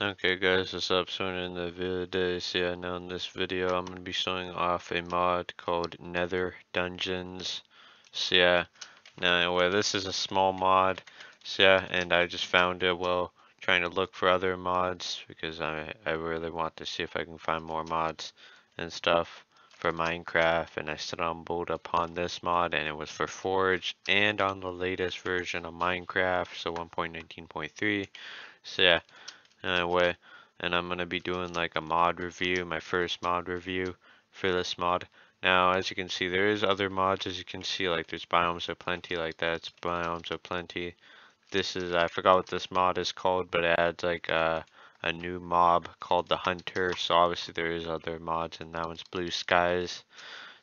Okay guys, what's up? So in the video today, so yeah, now in this video I'm going to be showing off a mod called Nether Dungeons. So yeah, now anyway, this is a small mod, so yeah, and I just found it while trying to look for other mods because I, I really want to see if I can find more mods and stuff for Minecraft and I stumbled upon this mod and it was for Forge and on the latest version of Minecraft, so 1.19.3. So yeah, anyway and I'm gonna be doing like a mod review my first mod review for this mod. Now as you can see there is other mods. As you can see like there's biomes of plenty like that's biomes of plenty. This is I forgot what this mod is called but it adds like a, a new mob called the hunter. So obviously there is other mods and that one's blue skies.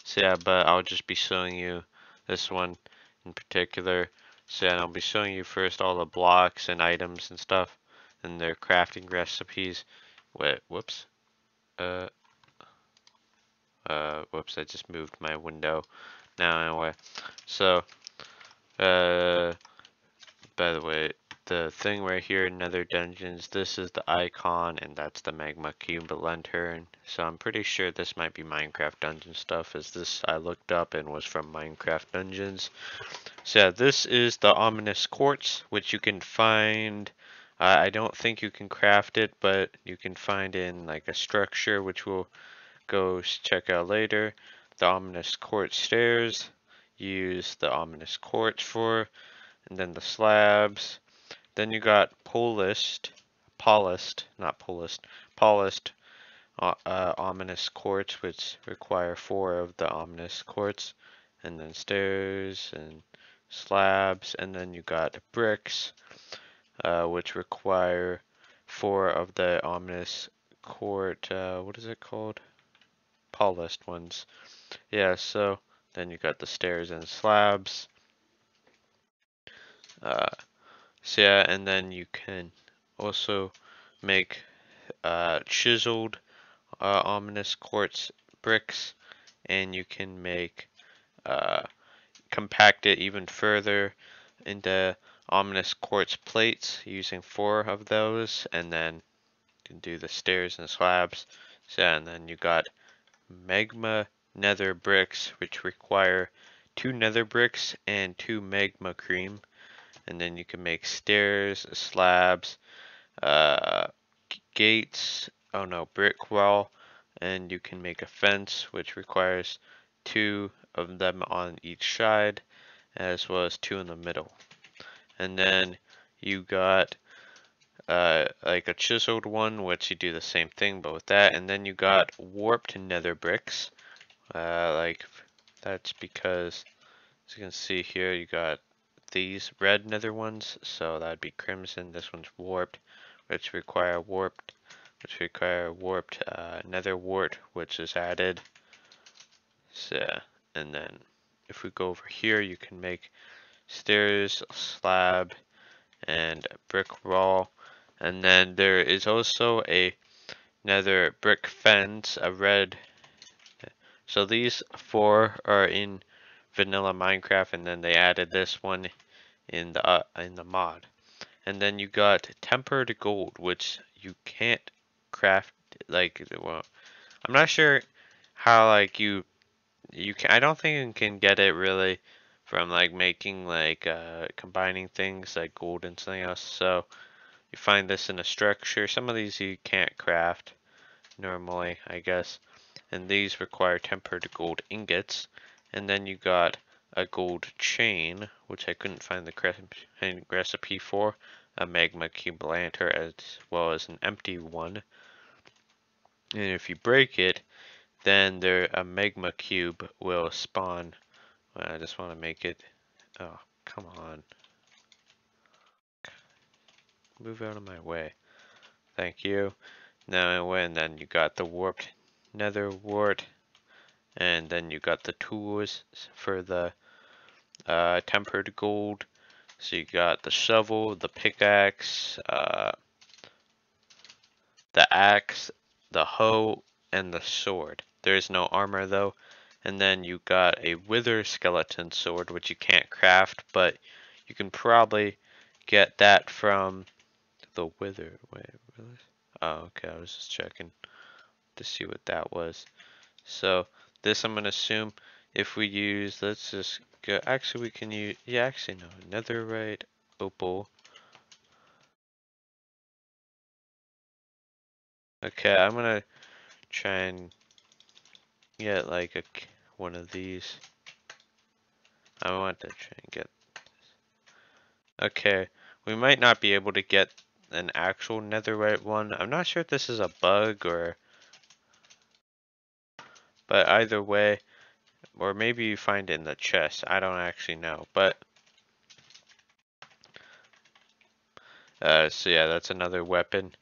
So yeah but I'll just be showing you this one in particular. So yeah, I'll be showing you first all the blocks and items and stuff and their crafting recipes. Wait, whoops. Uh, uh, whoops, I just moved my window. Now, anyway, so, uh, by the way, the thing right here, in Nether Dungeons, this is the icon, and that's the Magma Cube Lantern. So I'm pretty sure this might be Minecraft Dungeon stuff, as this I looked up and was from Minecraft Dungeons. So yeah, this is the Ominous Quartz, which you can find uh, I don't think you can craft it, but you can find in like a structure, which we'll go check out later. The Ominous Quartz stairs, use the Ominous Quartz for, and then the slabs. Then you got polished, polished, not polished, polished uh, uh, Ominous Quartz, which require four of the Ominous Quartz, and then stairs and slabs, and then you got bricks uh, which require four of the ominous quartz, uh, what is it called? Polished ones. Yeah, so then you got the stairs and slabs. Uh, so yeah, and then you can also make uh, chiseled uh, ominous quartz bricks, and you can make uh, compact it even further into ominous quartz plates using four of those and then you can do the stairs and slabs. So and then you got magma nether bricks which require two nether bricks and two magma cream. And then you can make stairs slabs uh, gates oh no brick wall. And you can make a fence which requires two of them on each side as well as two in the middle and then you got uh, like a chiseled one, which you do the same thing, but with that, and then you got warped nether bricks, uh, like that's because, as you can see here, you got these red nether ones, so that'd be crimson, this one's warped, which require warped, which require warped uh, nether wart, which is added, so, and then if we go over here, you can make stairs, slab, and brick wall. And then there is also a nether brick fence, a red. So these four are in vanilla Minecraft, and then they added this one in the uh, in the mod. And then you got tempered gold, which you can't craft like well, I'm not sure how like you you can I don't think you can get it really from like making like uh, combining things like gold and something else. So you find this in a structure. Some of these you can't craft normally, I guess. And these require tempered gold ingots. And then you got a gold chain, which I couldn't find the recipe for, a magma cube lantern as well as an empty one. And if you break it, then there a magma cube will spawn I just want to make it. Oh, come on. Move out of my way. Thank you. Now, and then you got the warped nether wart. And then you got the tools for the uh, tempered gold. So you got the shovel, the pickaxe, uh, the axe, the hoe, and the sword. There is no armor though. And then you got a wither skeleton sword, which you can't craft, but you can probably get that from the wither. Wait, really? Oh, okay, I was just checking to see what that was. So this I'm gonna assume if we use, let's just go, actually we can use, yeah, actually no, netherite, opal. Okay, I'm gonna try and get like a, one of these. I want to try and get Okay, we might not be able to get an actual netherite one. I'm not sure if this is a bug or... But either way, or maybe you find it in the chest. I don't actually know, but... Uh, so yeah, that's another weapon.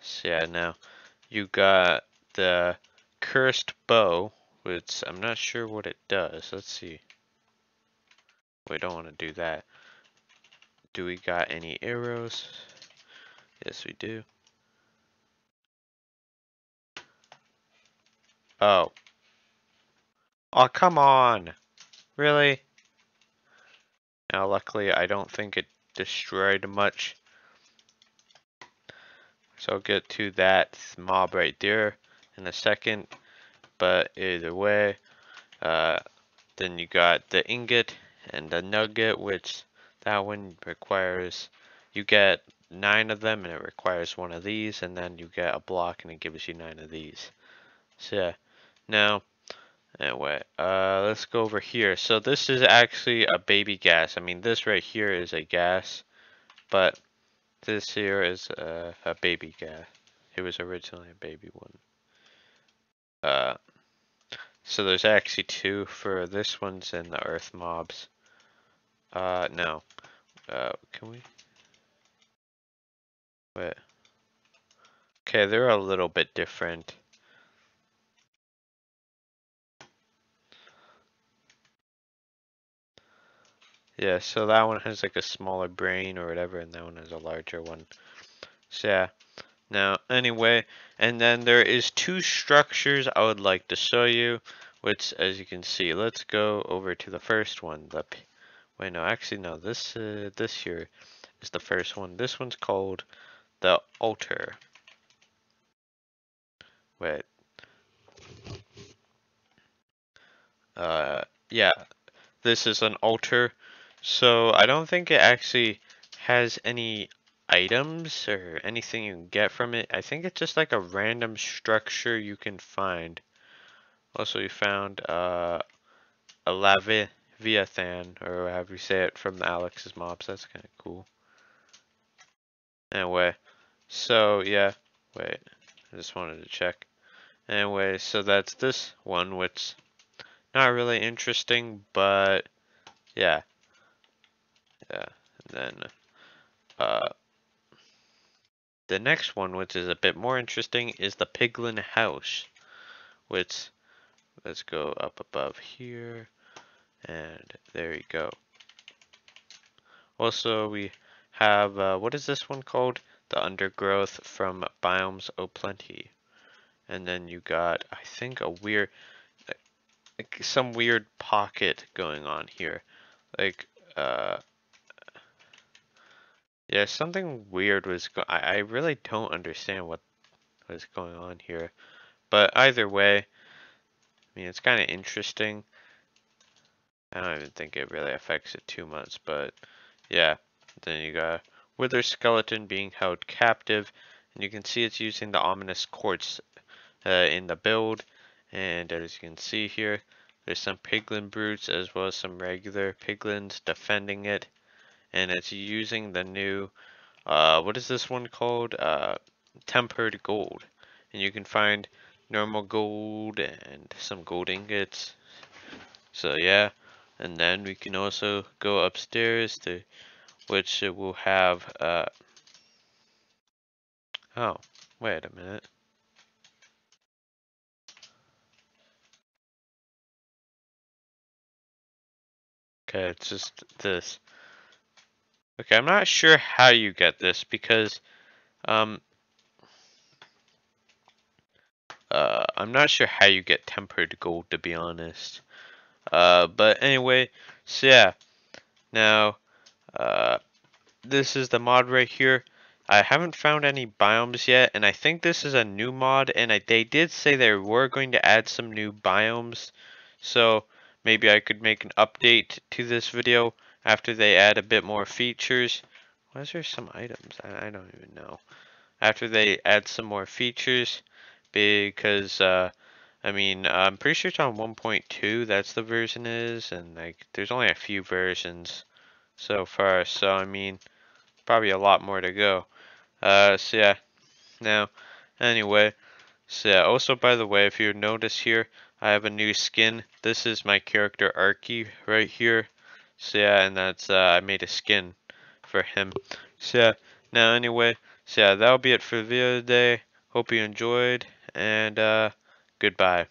So yeah, now you got the cursed bow, which I'm not sure what it does. Let's see. We don't want to do that. Do we got any arrows? Yes, we do. Oh. Oh, come on. Really? Now, luckily, I don't think it destroyed much. So I'll get to that mob right there in a second. But either way, uh, then you got the ingot and the nugget, which that one requires, you get nine of them and it requires one of these and then you get a block and it gives you nine of these. So yeah, now, anyway, uh, let's go over here. So this is actually a baby ghast I mean, this right here is a ghast but this here is a, a baby ghast It was originally a baby one. Uh, so there's actually two for this one's and the earth mobs. Uh, no. Uh, can we? Wait. Okay, they're a little bit different. Yeah, so that one has like a smaller brain or whatever, and that one has a larger one. So yeah. Now, anyway, and then there is two structures I would like to show you, which, as you can see, let's go over to the first one, the Wait, no, actually, no. This uh, this here is the first one. This one's called the altar. Wait. Uh, yeah, this is an altar. So I don't think it actually has any items or anything you can get from it. I think it's just like a random structure you can find. Also, you found uh, a lava Viathan, or however you say it, from Alex's mobs. That's kind of cool. Anyway, so yeah, wait, I just wanted to check. Anyway, so that's this one, which not really interesting, but yeah, yeah. And then uh, the next one, which is a bit more interesting, is the Piglin House, which let's go up above here. And there you go. Also, we have, uh, what is this one called? The Undergrowth from Biomes O Plenty. And then you got, I think, a weird, like some weird pocket going on here. Like, uh, yeah, something weird was, go I, I really don't understand what was going on here. But either way, I mean, it's kind of interesting. I don't even think it really affects it too much, but yeah. Then you got Wither Skeleton being held captive, and you can see it's using the Ominous Quartz uh, in the build, and as you can see here, there's some Piglin Brutes as well as some regular Piglins defending it, and it's using the new, uh, what is this one called? Uh, tempered Gold, and you can find normal gold and some gold ingots. So yeah, and then we can also go upstairs to which it will have uh oh wait a minute okay it's just this okay I'm not sure how you get this because um uh I'm not sure how you get tempered gold to be honest uh, but anyway, so yeah. Now, uh, this is the mod right here. I haven't found any biomes yet, and I think this is a new mod, and I, they did say they were going to add some new biomes, so maybe I could make an update to this video after they add a bit more features. Why is there some items? I, I don't even know. After they add some more features, because, uh, I mean, I'm pretty sure it's on 1.2, that's the version is, and like, there's only a few versions so far, so I mean, probably a lot more to go. Uh, so yeah, now, anyway, so yeah, also by the way, if you notice here, I have a new skin. This is my character Arky right here. So yeah, and that's, uh, I made a skin for him. So yeah, now anyway, so yeah, that'll be it for the video today. Hope you enjoyed, and uh, goodbye.